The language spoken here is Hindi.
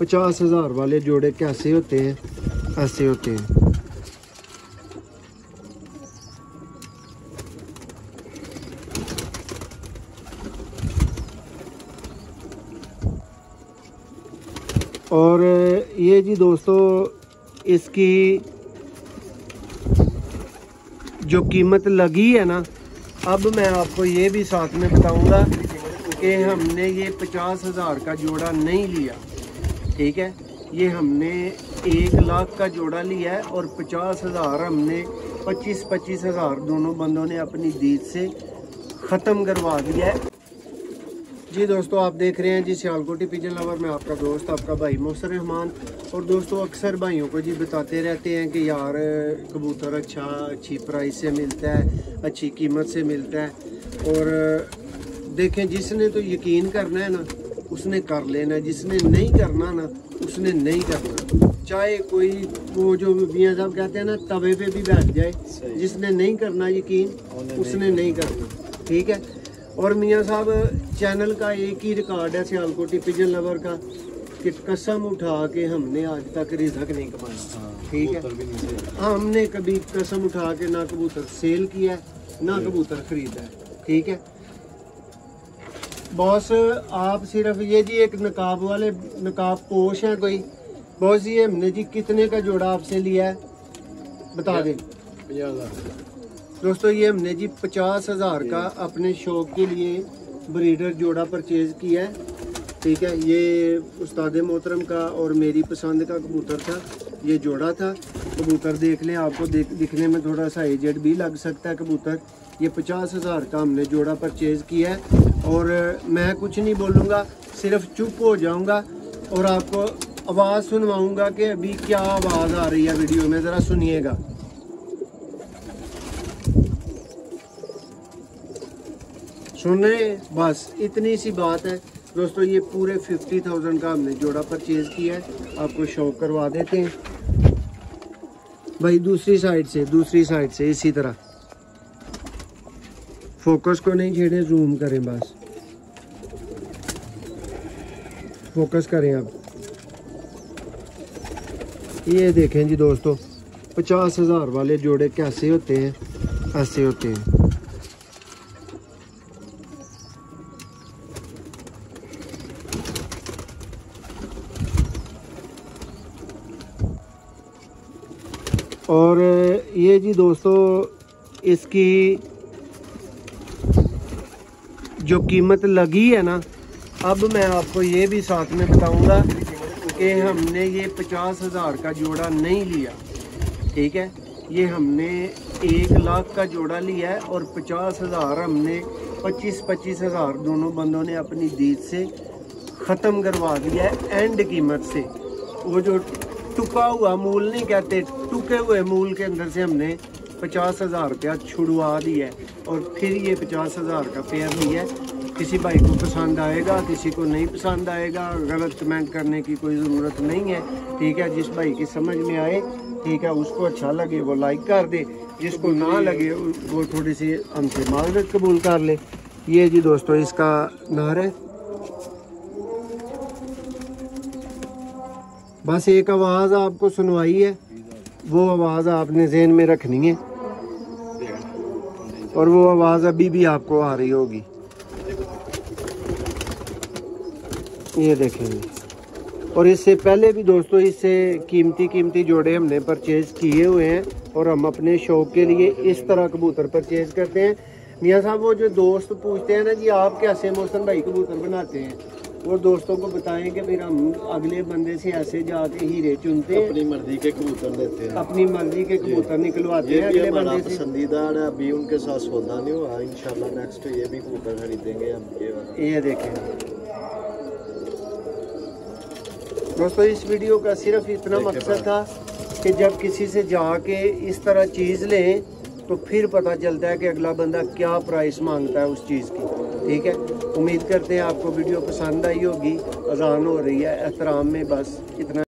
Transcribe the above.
पचास हज़ार वाले जोड़े कैसे होते हैं? ऐसे होते हैं। और ये जी दोस्तों, इसकी जो कीमत लगी है ना, अब मैं आपको ये भी साथ में बताऊँगा कि हमने ये पचास हज़ार का जोड़ा नहीं लिया। ठीक है? ये हमने एक लाख का जोड़ा लिया है और पचास हज़ार हमने पच्चीस पच्चीस हज़ार दोनों बंदों ने अपनी दीद से ख़त्म करवा दिया है। जी दोस्तों, आप देख रहे हैं जी सियालकोटी पिजन लवर में आपका दोस्त, आपका भाई मोसर रहमान। और दोस्तों, अक्सर भाइयों को जी बताते रहते हैं कि यार, कबूतर अच्छा अच्छी प्राइस से मिलता है, अच्छी कीमत से मिलता है। और देखें, जिसने तो यकीन करना है ना उसने कर लेना जिसने नहीं करना ना उसने नहीं करना। चाहे कोई वो जो मियाँ साहब कहते हैं ना तवे पे भी बैठ जाए जिसने नहीं करना यकीन उसने नहीं करना। ठीक है? और मियाँ साहब चैनल का एक ही रिकॉर्ड है सियालकोटी पिजन लवर का कि कसम उठा के हमने आज तक रिजक नहीं कमाया। हाँ, ठीक है? हमने कभी कसम उठा के ना कबूतर सेल किया है ना कबूतर खरीदा है। ठीक है? बॉस आप सिर्फ़ ये जी एक नकाब वाले नकाब पोश है कोई। बॉस ये हमने जी कितने का जोड़ा आपसे लिया है? बता दें। दोस्तों ये हमने जी पचास हज़ार का अपने शौक के लिए ब्रीडर जोड़ा परचेज किया है। ठीक है ये उस्ताद मोहतरम का और मेरी पसंद का कबूतर था ये जोड़ा था। कबूतर देख लें आपको देख दिखने में थोड़ा सा एजेड भी लग सकता है कबूतर। ये पचास हज़ार का हमने जोड़ा परचेज़ किया है और मैं कुछ नहीं बोलूँगा, सिर्फ़ चुप हो जाऊँगा और आपको आवाज़ सुनवाऊँगा कि अभी क्या आवाज़ आ रही है वीडियो में। ज़रा सुनिएगा। सुन रहे हैं? बस, इतनी सी बात है। दोस्तों, ये पूरे फिफ्टी थाउज़ेंड का हमने जोड़ा परचेज किया है। आपको शौक करवा देते हैं। भाई, दूसरी साइड से, दूसरी साइड से, इसी तरह। फोकस को नहीं छेड़े जूम करें बस। फोकस करें अब ये देखें जी दोस्तों, पचास हज़ार वाले जोड़े कैसे होते हैं? ऐसे होते हैं। और ये जी दोस्तों, इसकी जो कीमत लगी है ना, अब मैं आपको ये भी साथ में बताऊँगा कि हमने ये पचास हज़ार का जोड़ा नहीं लिया, ठीक है? ये हमने एक लाख का जोड़ा लिया है और पचास हज़ार हमने पच्चीस पच्चीस हज़ार दोनों बंदों ने अपनी दीद से ख़त्म करवा दिया है एंड कीमत से। वो जो टुका हुआ मूल नहीं कहते, टुके हुए मूल के अंदर से हमने पचास हज़ार रुपया छुड़वा दिया है। और फिर ये पचास हज़ार का पेयर लिया है। किसी भाई को पसंद आएगा, किसी को नहीं पसंद आएगा, गलत कमेंट करने की कोई ज़रूरत नहीं है। ठीक है, जिस भाई की समझ में आए, ठीक है, उसको अच्छा लगे, वो लाइक कर दे। जिसको ना लगे, वो थोड़ी सी हमसे माजरत कबूल कर ले। ये जी दोस्तों, इसका नार है। बस एक आवाज़ आपको सुनवाई है। वो आवाज़ आपने जहन में रखनी है। और वो आवाज़ अभी भी आपको आ रही होगी। ये देखेंगे। और इससे पहले भी दोस्तों, इससे कीमती कीमती जोड़े हमने परचेज किए हुए हैं और हम अपने शौक के लिए इस तरह कबूतर परचेज करते हैं। मियाँ साहब, वो जो दोस्त पूछते हैं ना जी आप कैसे मौसम भाई कबूतर बनाते हैं वो दोस्तों को बताएँ कि फिर हम अगले बंदे से ऐसे जाके हीरे चुनते हैं। अपनी मर्ज़ी के कबूतर देते हैं। अपनी मर्ज़ी के कबूतर निकलवाते हैं अगले बंदे से। पसंदीदा है अभी उनके साथ सौदा नहीं हुआ। इंशाल्लाह नेक्स्ट ये भी कबूतर खरीदेंगे हम ये ये देखें। दोस्तों इस वीडियो का सिर्फ़ इतना मकसद था कि जब किसी से जाके इस तरह चीज़ लें तो फिर पता चलता है कि अगला बंदा क्या प्राइस माँगता है उस चीज़ की। ठीक है? उम्मीद करते हैं आपको वीडियो पसंद आई होगी। अजान हो रही है, एहतराम में बस, इतना।